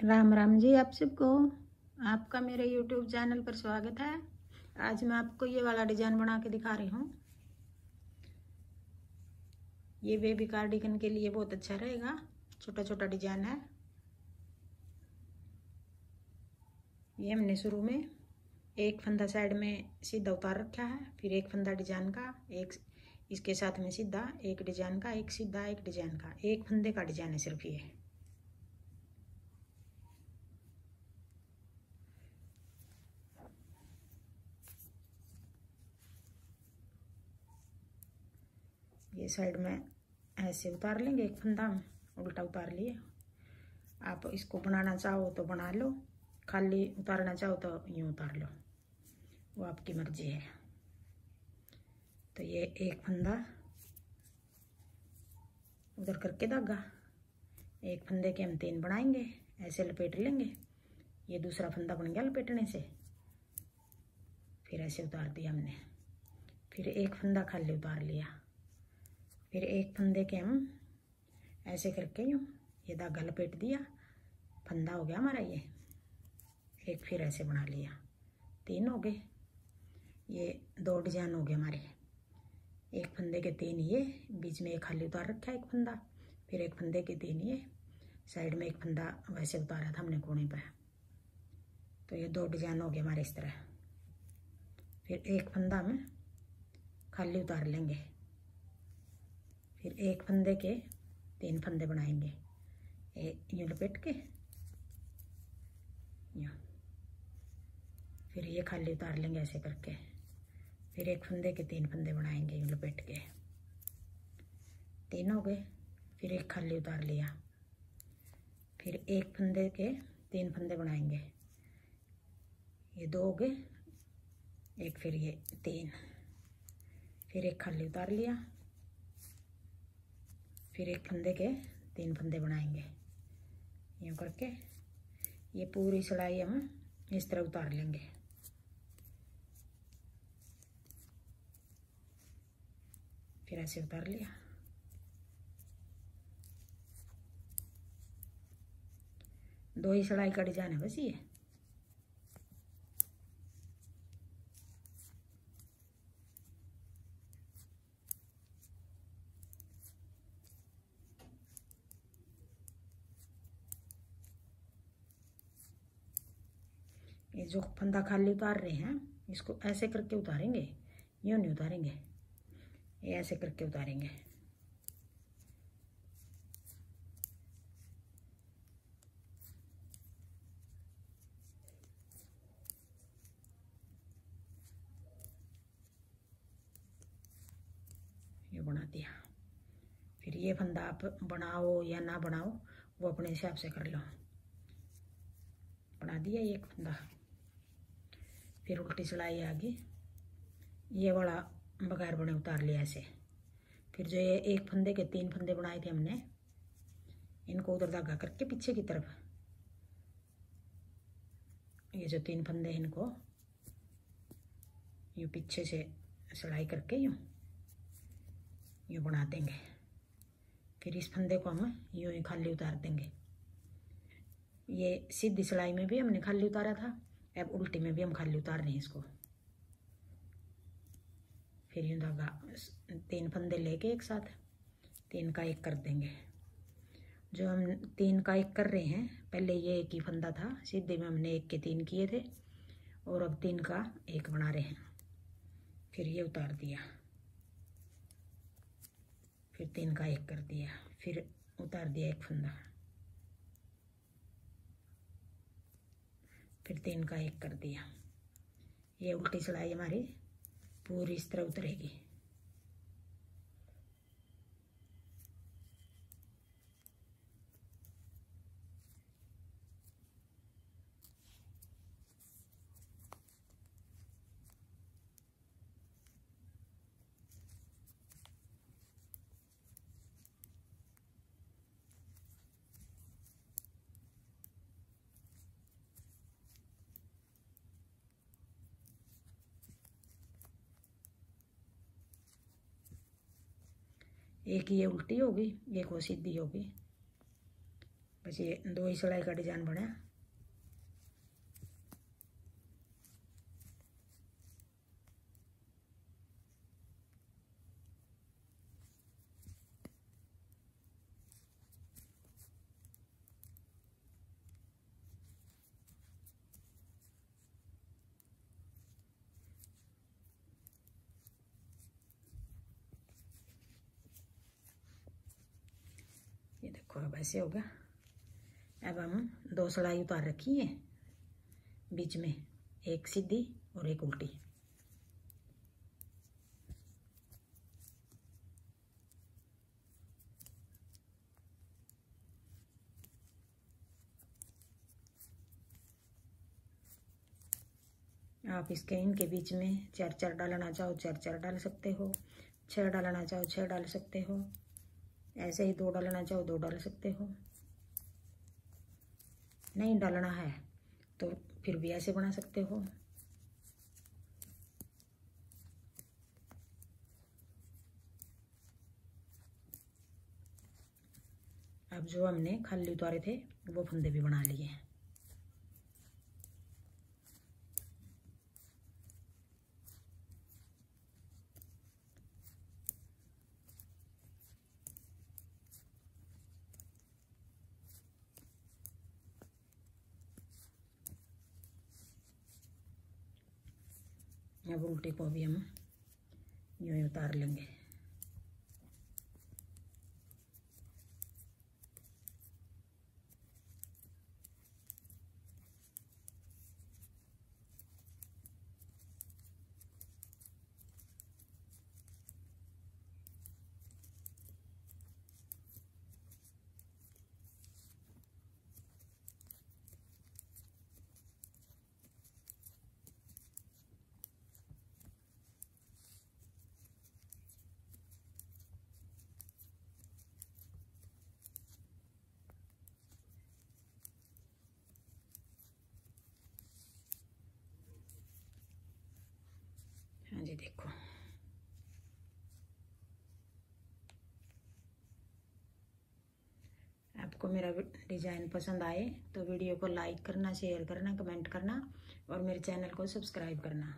राम राम जी, आप सबको आपका मेरे यूट्यूब चैनल पर स्वागत है। आज मैं आपको ये वाला डिज़ाइन बना के दिखा रही हूँ। ये बेबी कार्डिगन के लिए बहुत अच्छा रहेगा। छोटा छोटा डिज़ाइन है। ये हमने शुरू में एक फंदा साइड में सीधा उतार रखा है, फिर एक फंदा डिज़ाइन का, एक इसके साथ में सीधा एक डिज़ाइन का, एक सीधा एक डिज़ाइन का। एक फंदे का डिज़ाइन है सिर्फ़ ये। ये साइड में ऐसे उतार लेंगे, एक फंदा में उल्टा उतार लिए। आप इसको बनाना चाहो तो बना लो, खाली उतारना चाहो तो यूँ उतार लो। वो आपकी मर्ज़ी है। तो ये एक फंदा उधर करके धागा एक फंदे के हम तीन बनाएँगे, ऐसे लपेट लेंगे। ये दूसरा फंदा बन गया लपेटने से। फिर ऐसे उतार दिया हमने। फिर एक फंदा खाली उतार लिया। फिर एक फंदे के हम ऐसे करके यूँ, ये धागा लपेट दिया, फंदा हो गया हमारा ये। एक फिर ऐसे बना लिया। तीन हो गए। ये दो डिज़ाइन हो गए हमारे। एक फंदे के तीन ये, बीच में एक खाली उतार रखा है एक फंदा, फिर एक फंदे के तीन ये। साइड में एक फंदा वैसे उतारा था हमने कोने पर। तो ये दो डिज़ाइन हो गए हमारे इस तरह। फिर एक फंदा में खाली उतार लेंगे। फिर एक फंदे के तीन फंदे बनाएँगे। एक यूँ लपेट के, यूँ। फिर ये खाली उतार लेंगे ऐसे करके। फिर एक फंदे के तीन फंदे बनाएँगे, यूँ लपेट के। तीन हो गए, फिर एक खाली उतार लिया। फिर एक फंदे के तीन फंदे बनाएँगे। ये दो हो गए, एक फिर ये तीन। फिर एक खाली उतार लिया। फिर एक फंदे के तीन फंदे बनाएँगे। यूँ करके ये पूरी सिलाई हम इस तरह उतार लेंगे। फिर ऐसे उतार लिया। दो ही सिलाई का डिज़ाइन है बस ये। ये जो फंदा खाली उतार रहे हैं, इसको ऐसे करके उतारेंगे, यूँ नहीं उतारेंगे, ये ऐसे करके उतारेंगे। ये बना दिया। फिर ये फंदा आप बनाओ या ना बनाओ, वो अपने हिसाब से कर लो। बना दिया एक फंदा। फिर उल्टी सिलाई आ गई ये वाला बगैर बने उतार लिया ऐसे फिर जो ये एक फंदे के तीन फंदे बनाए थे हमने, इनको उधर धागा करके पीछे की तरफ़। ये जो तीन फंदे इनको, यूँ पीछे से सिलाई करके यूँ यूँ बना देंगे। फिर इस फंदे को हम यूँ ही खाली उतार देंगे। ये सीधी सिलाई में भी हमने खाली उतारा था। अब उल्टी में भी हम खाली उतार रहे हैं इसको। फिर यूँ धागा, तीन फंदे लेके एक साथ, तीन का एक कर देंगे। जो हम तीन का एक कर रहे हैं, पहले ये एक ही फंदा था, सीधे में हमने एक के तीन किए थे, और अब तीन का एक बना रहे हैं। फिर ये उतार दिया। फिर तीन का एक कर दिया। फिर उतार दिया एक फंदा। फिर तीन का एक कर दिया। ये उल्टी सिलाई हमारी पूरी इस तरह उतरेगी। एक ये उल्टी होगी एक वो सीधी होगी बस ये दो ही सिलाई का डिज़ाइन बना ये देखो अब ऐसे होगा अब हम दो सड़ाई उतार रखी है, बीच में एक सीधी और एक उल्टी। आप इसके इनके बीच में चार चार डालना चाहो चार चार डाल सकते हो छः डालना चाहो छः डाल सकते हो। ऐसे ही दो डालना चाहो दो डाल सकते हो। नहीं डालना है तो फिर भी ऐसे बना सकते हो। अब जो हमने खाली उतारे थे, वो फंदे भी बना लिए हैं। अब उल्टी को भी हम यूँ ही उतार लेंगे देखो। आपको मेरा डिज़ाइन पसंद आए तो वीडियो को लाइक करना, शेयर करना, कमेंट करना और मेरे चैनल को सब्सक्राइब करना।